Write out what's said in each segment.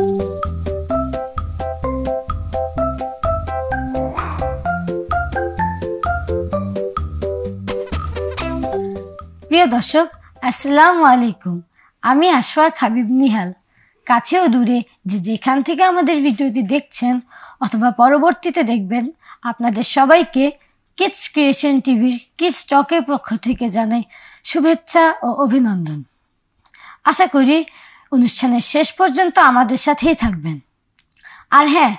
প্রিয় দর্শক, আসসালামু আলাইকুম। আমি আশফাক হাবিব নিহাল। কাছেও দূরে যে যেখান থেকে আমাদের ভিডিওটি দেখছেন অথবা পরবর্তীতে দেখবেন, আপনাদের সবাইকে কিডস ক্রিয়েশন টিভির কিডস টকের পক্ষ থেকে জানাই শুভেচ্ছা ও অভিনন্দন। আশা করি অনুষ্ঠানের শেষ পর্যন্ত আমাদের সাথেই থাকবেন। আর হ্যাঁ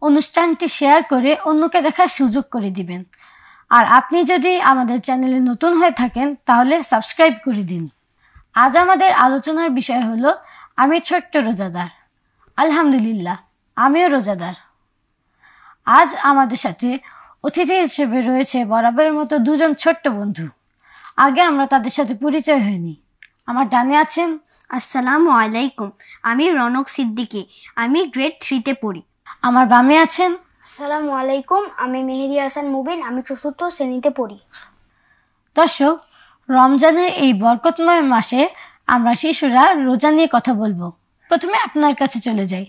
অনুষ্ঠানটি শেয়ার করে অন্যকে দেখার সুযোগ করে দিবেন। আর আপনি যদি আমাদের চ্যানেলে নতুন হয়ে থাকেন, তাহলে সাবস্ক্রাইব করে দিন। আজ আমাদের আলোচনার বিষয় হলো, আমি ছোট্ট রোজাদার। আলহামদুলিল্লাহ, আমিও রোজাদার। আজ আমাদের সাথে অতিথি হিসেবে রয়েছে বরাবরের মতো দুজন ছোট্ট বন্ধু। আগে আমরা তাদের সাথে পরিচয় হয়নি। আমার ডানে আছেন? আসসালামু আলাইকুম। আমি রনক সিদ্দিকী। আমি গ্রেড থ্রিতে পড়ি। আমার বামে আছেন? আসসালামু আলাইকুম। আমি মেহেদি হাসান মুবিন। আমি চতুর্থ শ্রেণীতে পড়ি। দর্শক রমজানের এই বরকতময় মাসে আমরা শিশুরা রোজা নিয়ে কথা বলব। প্রথমে আপনার কাছে চলে যাই।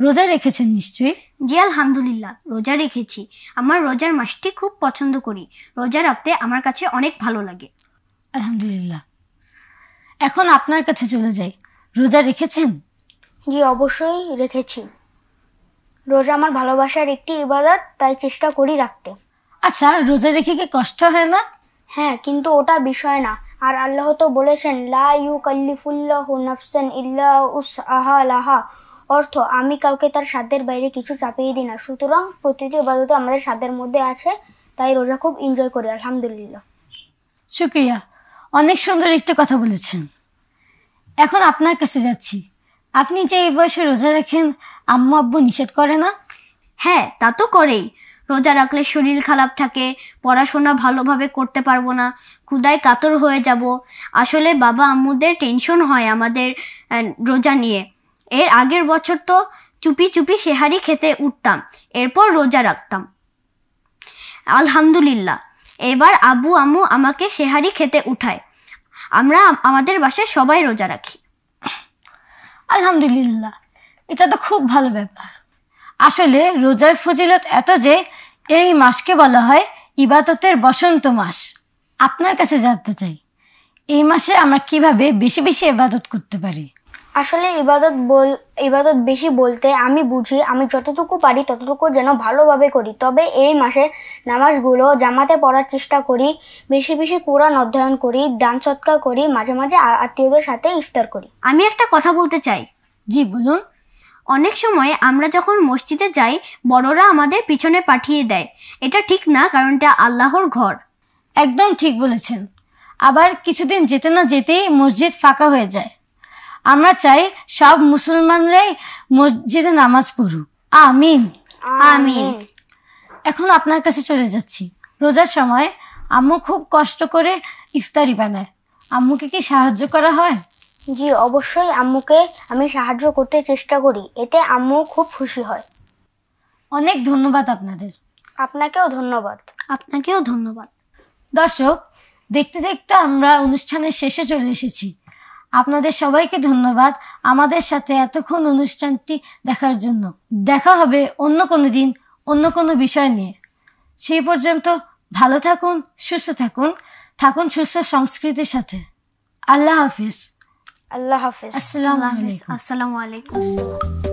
রোজা রেখেছেন নিশ্চয়ই? জি আলহামদুলিল্লাহ রোজা রেখেছি। আমার রোজার মাসটি খুব পছন্দ করি। রোজা রাখতে আমার কাছে অনেক ভালো লাগে। আলহামদুলিল্লাহ। এখন আপনার কাছে চলে যাই। রোজা রেখেছেন? জি অবশ্যই রেখেছি। রোজা আমার ভালোবাসার একটি ইবাদত তাই চেষ্টা করি রাখতে। আচ্ছা রোজা রেখে কি কষ্ট হয় না? হ্যাঁ কিন্তু ওটা বিষয় না। আর আল্লাহ তো বলেছেন লা ইউ কাল্লিফুল্লাহু নাফসান ইল্লা উসআহা লাহা। অর্থ আমি কাউকে তার সাধ্যের বাইরে কিছু চাপিয়ে দিই না। সুতরাং প্রতিটি ইবাদতে আমাদের সাধ্যের মধ্যে আছে তাই রোজা খুব এনজয় করি আলহামদুলিল্লাহ। শুক্রিয়া। অনেক সুন্দর একটা কথা বলেছেন। এখন আপনার কাছে যাচ্ছি। আপনি যে এই বয়সে রোজা রাখেন, আম্মু আব্বু নিষেধ করে না? হ্যাঁ তা তো করেই। রোজা রাখলে শরীর খারাপ থাকে, পড়াশোনা ভালোভাবে করতে পারব না ক্ষুদায় কাতর হয়ে যাব। আসলে বাবা আম্মুদের টেনশন হয় আমাদের রোজা নিয়ে। এর আগের বছর তো চুপি চুপি সেহারি খেতে উঠতাম, এরপর রোজা রাখতাম। আলহামদুলিল্লাহ, এবার আব্বু আম্মু আমাকে সেহারি খেতে উঠায়। আমরা আমাদের বাসায় সবাই রোজা রাখি। আলহামদুলিল্লাহ, এটা তো খুব ভালো ব্যাপার। আসলে রোজার ফজিলত এত যে এই মাসকে বলা হয় ইবাদতের বসন্ত মাস। আপনার কাছে জানতে চাই, এই মাসে আমরা কীভাবে বেশি বেশি ইবাদত করতে পারি? আসলে ইবাদত বল ইবাদত বেশি বলতে আমি বুঝি আমি যতটুকু পারি ততটুকু যেন ভালোভাবে করি। তবে এই মাসে নামাজগুলো জামাতে পড়ার চেষ্টা করি বেশি বেশি কোরআন অধ্যয়ন করি দান সৎকার করি মাঝে মাঝে আত্মীয়দের সাথে ইফতার করি। আমি একটা কথা বলতে চাই। জি বলুন। অনেক সময় আমরা যখন মসজিদে যাই বড়রা আমাদের পিছনে পাঠিয়ে দেয়। এটা ঠিক না কারণ এটা আল্লাহর ঘর। একদম ঠিক বলেছেন। আবার কিছুদিন যেতে না যেতেই মসজিদ ফাঁকা হয়ে যায়। আমরা চাই সব মুসলমানরাই মসজিদে নামাজ পড়ুক। আমিন। আমিন। এখন আপনার কাছে চলে যাচ্ছি। রোজার সময় আম্মু খুব কষ্ট করে ইফতারি বানায়। আম্মুকে কি সাহায্য করা হয়? জি অবশ্যই আম্মুকে আমি সাহায্য করতে চেষ্টা করি। এতে আম্মু খুব খুশি হয়। অনেক ধন্যবাদ আপনাদের। আপনাকেও ধন্যবাদ। আপনাকেও ধন্যবাদ। দর্শক দেখতে দেখতে আমরা অনুষ্ঠানের শেষে চলে এসেছি। আপনাদের সবাইকে ধন্যবাদ আমাদের সাথে এতক্ষণ অনুষ্ঠানটি দেখার জন্য। দেখা হবে অন্য কোনো দিন অন্য কোনো বিষয় নিয়ে। সেই পর্যন্ত ভালো থাকুন সুস্থ থাকুন থাকুন সুস্থ সংস্কৃতির সাথে। আল্লাহ হাফিজ। আল্লাহ হাফিজ। আসসালামু। আলাইকুম। আসসালামু আলাইকুম।